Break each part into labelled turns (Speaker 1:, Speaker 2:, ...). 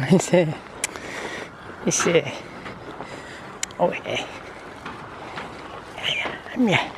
Speaker 1: it's a, it's a, oh yeah. Yeah.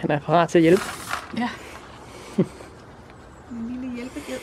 Speaker 1: Han er parat til at hjælpe.
Speaker 2: Ja. En lille hjælpeged.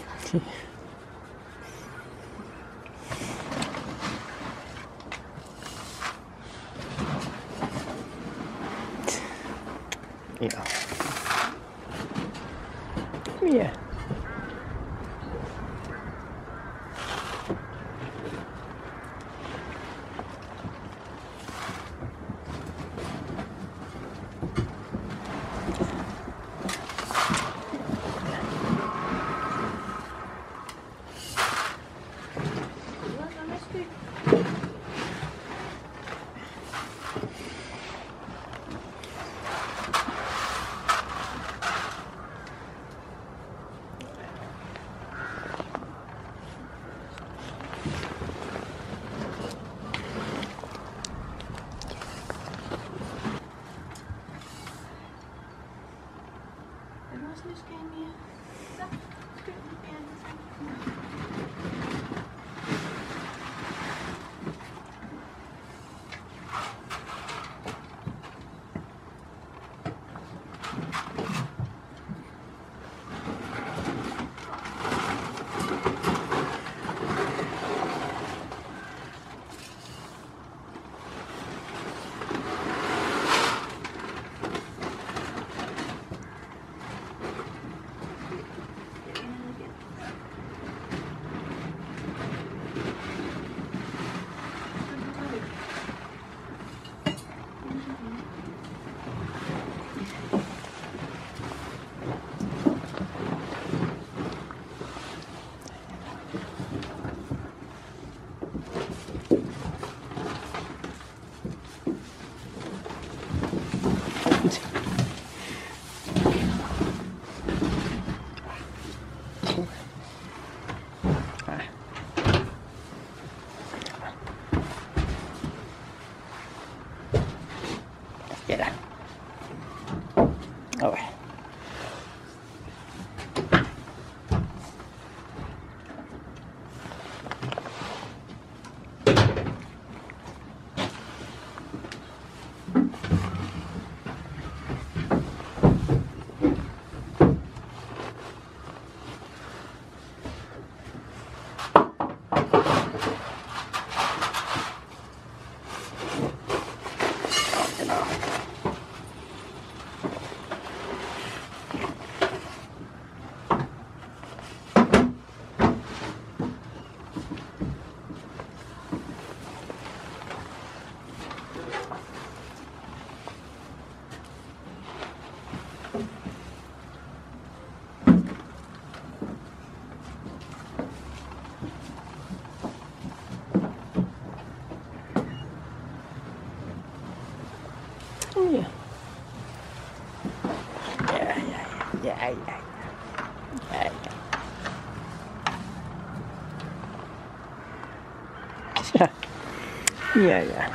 Speaker 2: Yeah, yeah.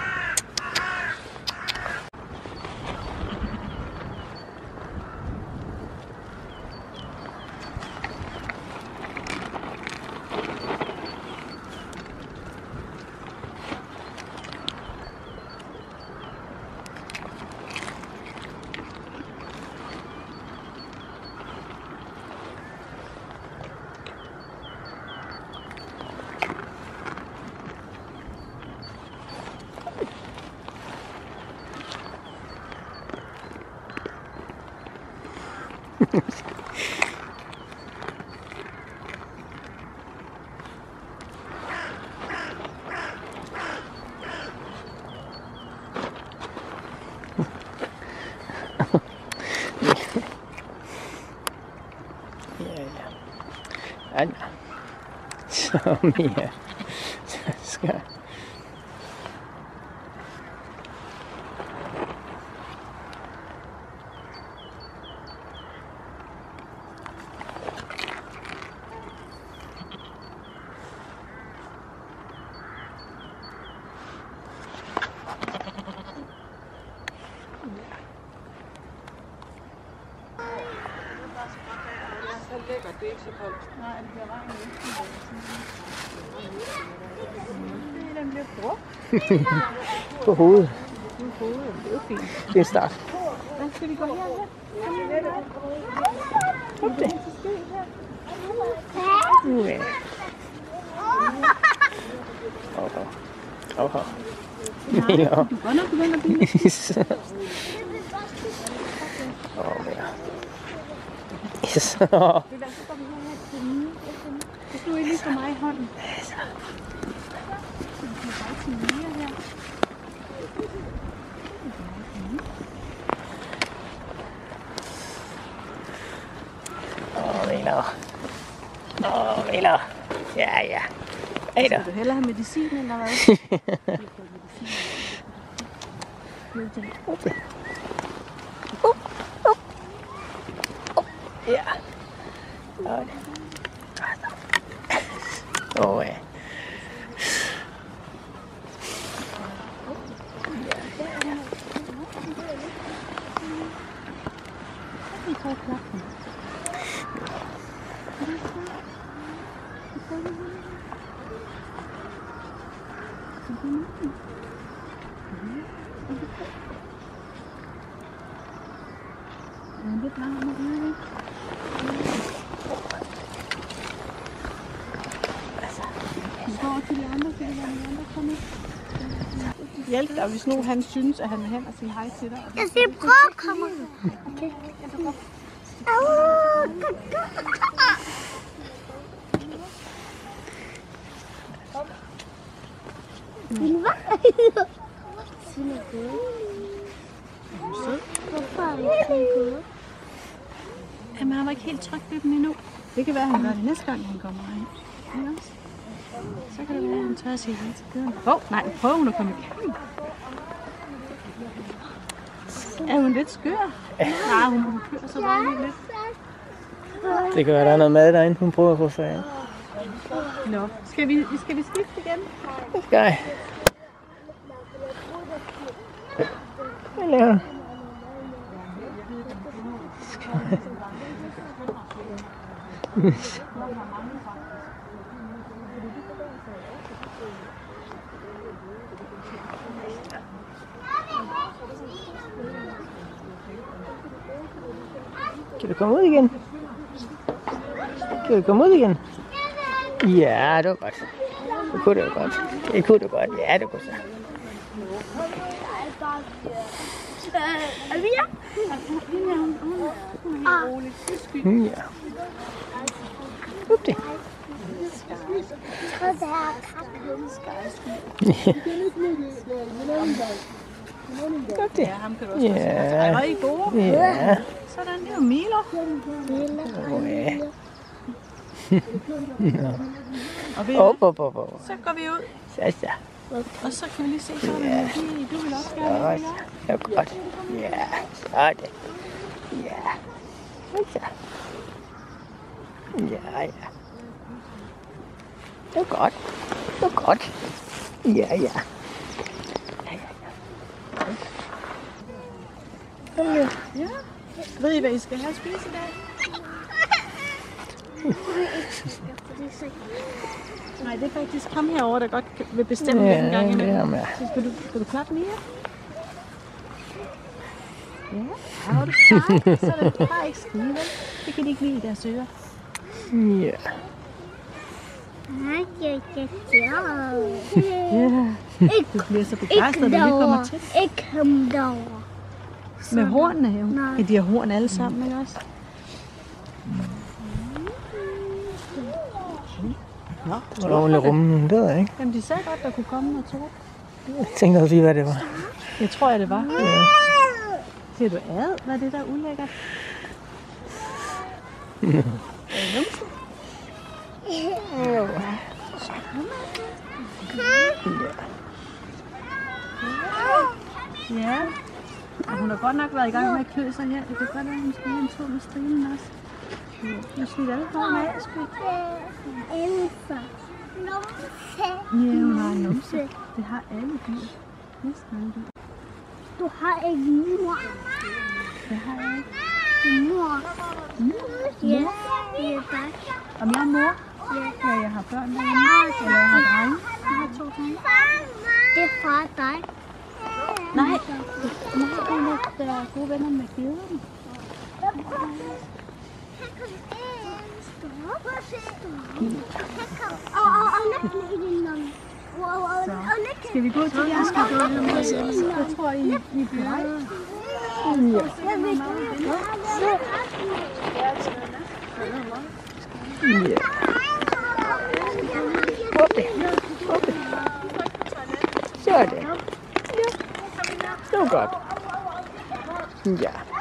Speaker 2: I'm um, yeah, it.
Speaker 1: På hovedet.
Speaker 2: Det er fint.
Speaker 1: Det er en start.
Speaker 2: Skal vi gå her?
Speaker 1: Op det. Ja. Åh, åh. Åh. Ja.
Speaker 2: Du er godt nok begyndt at blive
Speaker 1: Åh, ja.
Speaker 2: Her nye. Hvis du ikke lige får mig i hånden. Så kan vi bare til den nye her.
Speaker 1: Åh, Vilo. Åh, Vilo. Ja, ja. Hej da.
Speaker 2: Vil du hellere have medicin eller hvad?
Speaker 1: Op
Speaker 2: Mami, try clapping. Lanjut lah, mau kemana? Kau kiri anda, kiri anda, kamu. Andre, så det var de andre kommer. Hjælp dig, hvis nu han synes, at han vil hen og sige hej til dig.
Speaker 3: Jeg skal prøve at komme. Okay. Din vej. Sin er god. Hvorfor er det ikke god?
Speaker 2: Jamen, han var ikke helt tryg ved dem endnu. Det kan være, at han gør det næste gang, han kommer herind. Ikke også? Så kan det være, at han tør at sige ja til geden. Åh, oh, nej, prøv hun at komme igennem. Er hun lidt skør? Nej, hun, hun kører så bare lige lidt.
Speaker 1: Det kan være, der er noget mad derinde, hun prøver at få sig af.
Speaker 2: Nå, skal vi, skal vi skifte igen?
Speaker 1: Det skal jeg. Hvad laver du? Kan du komme ud igen? Kan du komme ud igen? Ja, det var godt. Det kunne jo godt. Det kunne du godt. Ja, det kunne så. Mm, Ja. Upp det.
Speaker 3: Så der er
Speaker 1: Upp det.
Speaker 2: Ja, ham kan du også
Speaker 1: Ja.
Speaker 2: yeah. Ej, hvor er I gode.
Speaker 1: Ja.
Speaker 2: Sådan, er jo Milo.
Speaker 1: Åh, ja.
Speaker 2: I
Speaker 1: Op, op, op, op.
Speaker 2: så går vi ud,
Speaker 1: Så, så.
Speaker 2: og så kan vi lige se sådan energi. Du vil også gerne
Speaker 1: Godt.
Speaker 2: have
Speaker 1: er godt. Ja, sådan. Ja. Ja. Ja, ja. Det var godt. Det var godt. Ja, ja.
Speaker 2: Ja. Ved I, hvad I skal have at spise i dag? Nej, det er faktisk ham herovre, der godt vil bestemme ja, en gang
Speaker 1: Ja, det
Speaker 2: imellem.
Speaker 1: med.
Speaker 2: Så skal du, skal du klappe mere? Ja, ja er du sej. Så er det bare ikke skide? Det kan de ikke lide i deres ører.
Speaker 1: Ja.
Speaker 3: Sjov.
Speaker 2: Du bliver så begejstret, når vi kommer til.
Speaker 3: Ikke kom derover.
Speaker 2: Med hornene jo.
Speaker 3: Nej.
Speaker 2: Ja, de har horn alle sammen, ikke også? Nå,
Speaker 1: Det var ordentligt rummen, jeg ikke.
Speaker 2: Jamen, de sagde godt, der kunne komme noget tårt.
Speaker 1: Jeg tænkte også lige, hvad det var.
Speaker 2: Jeg tror, jeg det var. Siger du ad? Hvad er det der ulækkert? Er numsen? Ja. Og hun har godt nok været i gang med at klø sig her. Det kan godt være, hun skal en tur med strilen også. Nu smidt alle hårene af.
Speaker 3: Numse.
Speaker 2: Ja, hun har en numse. Det har alle dyr. Næsten alle dyr.
Speaker 3: Du har ikke mor.
Speaker 2: Det har jeg ikke.
Speaker 3: Mor. Ja, det er dig.
Speaker 2: Om jeg er mor?
Speaker 3: Ja.
Speaker 2: Ja, jeg har børn derhjemme. Eller jeg har drenge. Jeg har to drenge.
Speaker 3: Det er far dig.
Speaker 2: Nej, nej, hun er der gode venner med gederne. Skal vi gå til jer? Skal vi gå til Jeg tror, I, I er på vej.
Speaker 1: Ja. Åbn Yeah.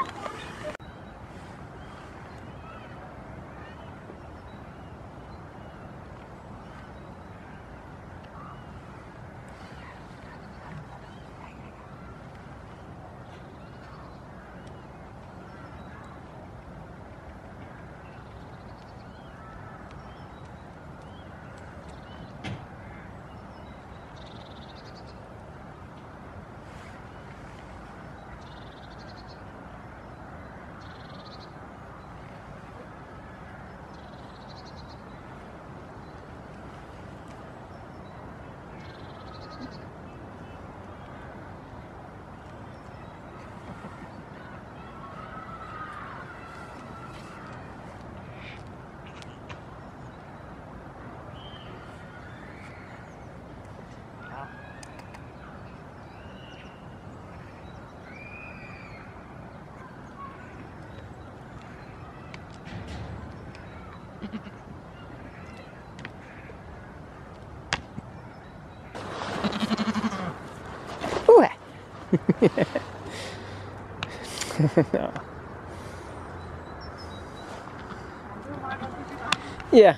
Speaker 1: Ja,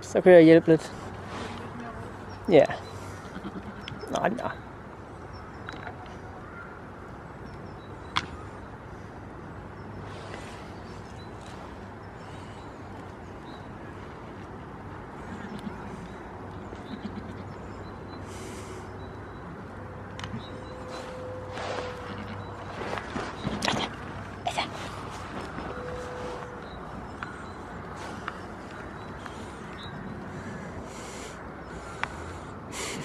Speaker 1: så kan jeg hjælpe lidt.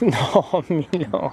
Speaker 1: no, Milo.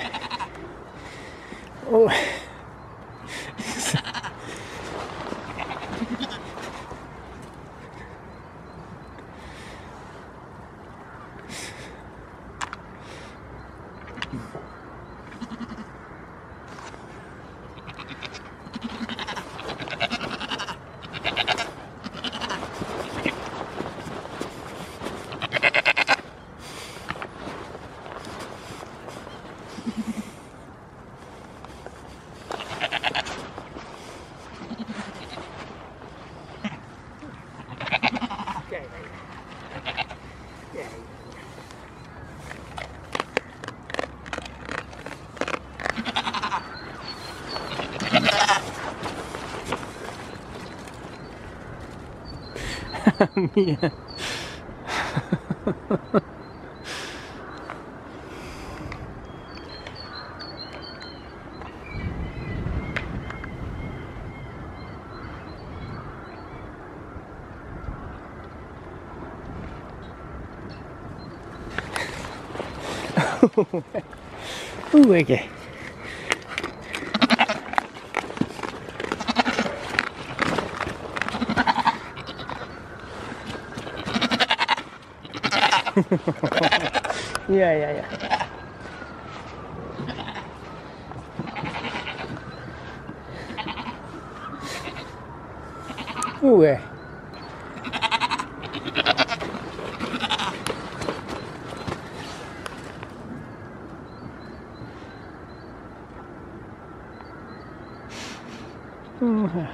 Speaker 1: mía. Uy. yeah, yeah, yeah. Ooh, eh. Ooh, eh.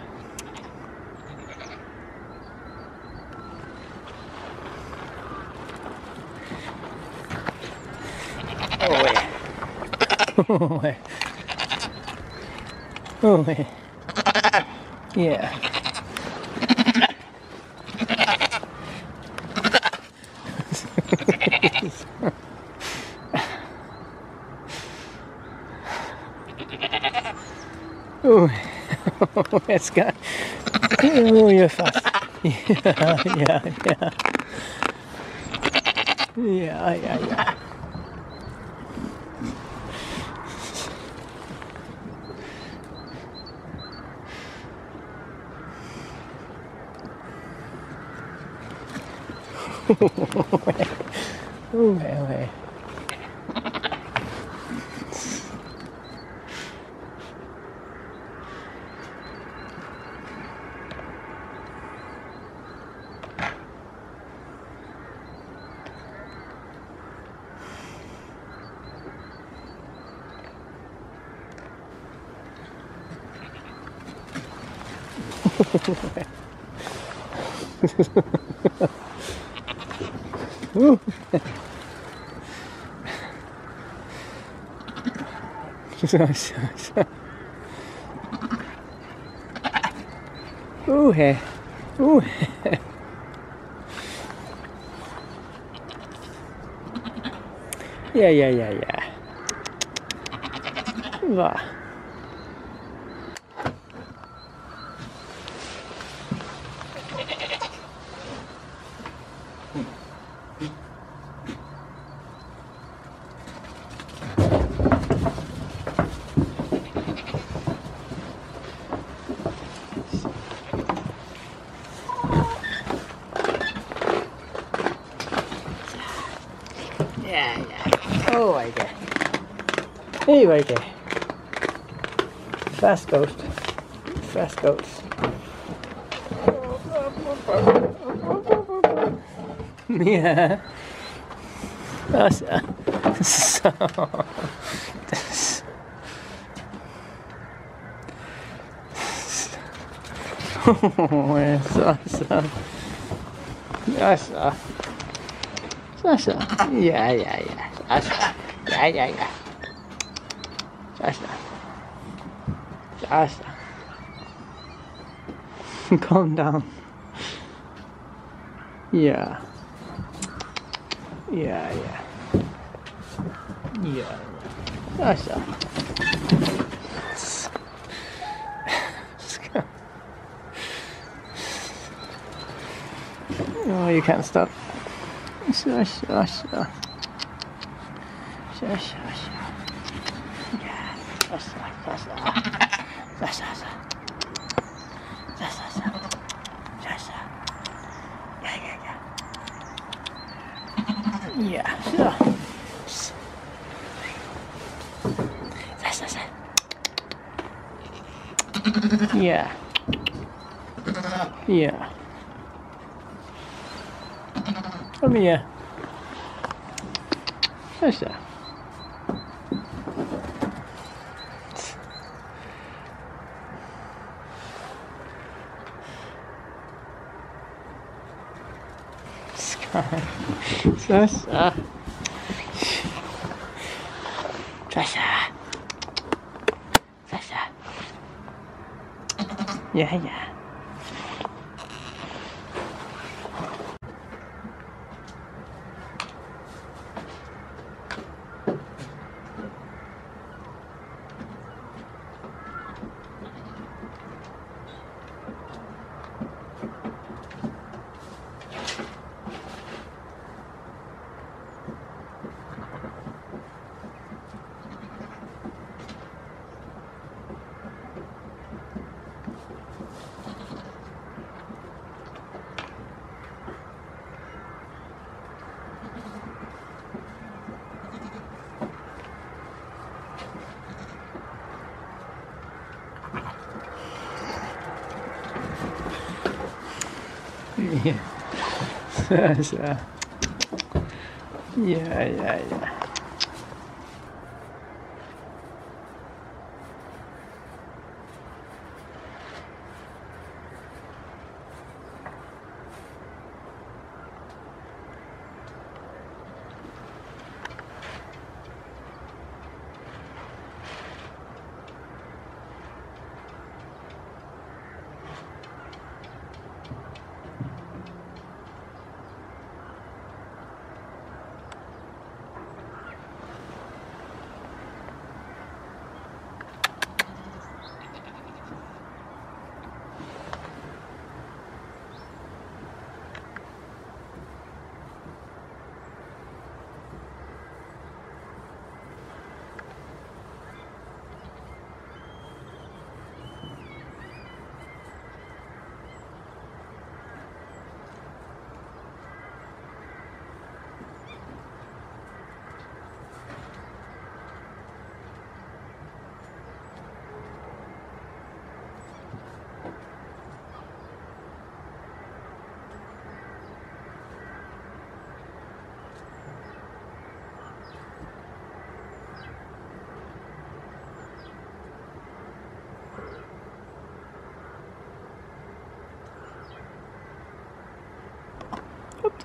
Speaker 1: Oh, eh. Oh, eh. Oh, eh. Yeah. Oh, it's got. Oh, you're fast. Yeah, yeah, yeah. Yeah, yeah, yeah. Ooh. Ooh. Ooh, hey. Ooh. Yeah, yeah, yeah, yeah. right there. Fast ghost. Fast goats. yeah. That's, uh, so, that's, yeah, yeah, yeah, that's, yeah, yeah, yeah. Ya está. Ya está. Calm down. Yeah. Yeah, yeah. Yeah. Ya está. Oh, you can't stop. Shush, shush, shush. Shush, shush. Yeah. Yeah. Come here. There's that. Scar. Yeah, yeah. 是啊，yeah yeah yeah。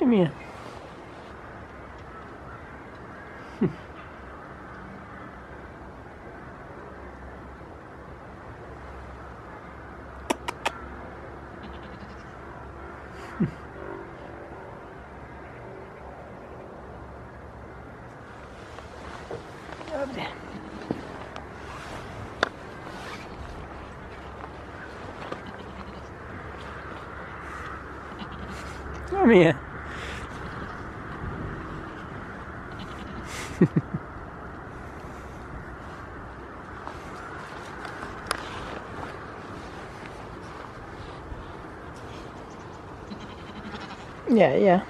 Speaker 1: minha. minha. Yeah, yeah.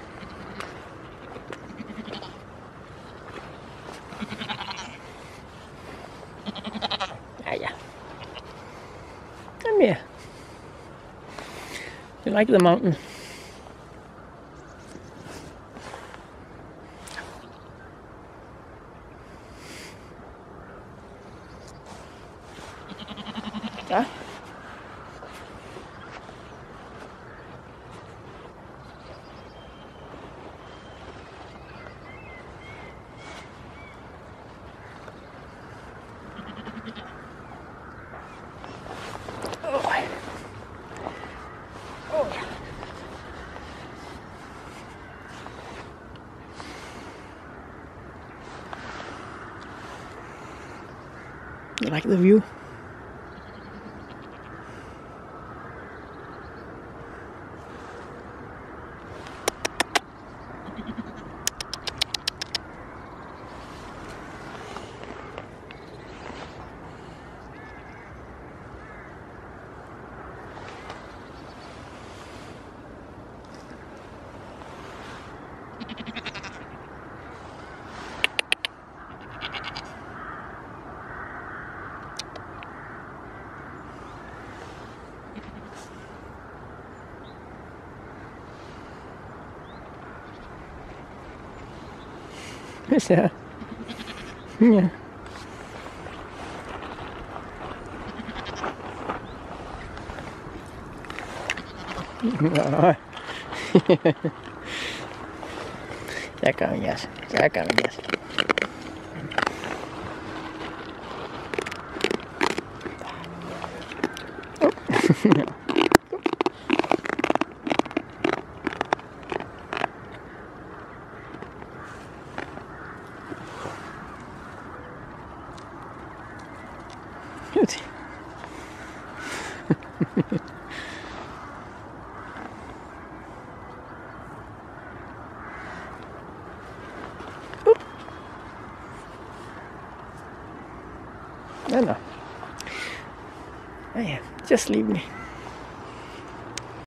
Speaker 1: Ah, yeah. Come here. You like the mountain? Like the view? Yeah. Ya caminas, ya caminas. Just leave me.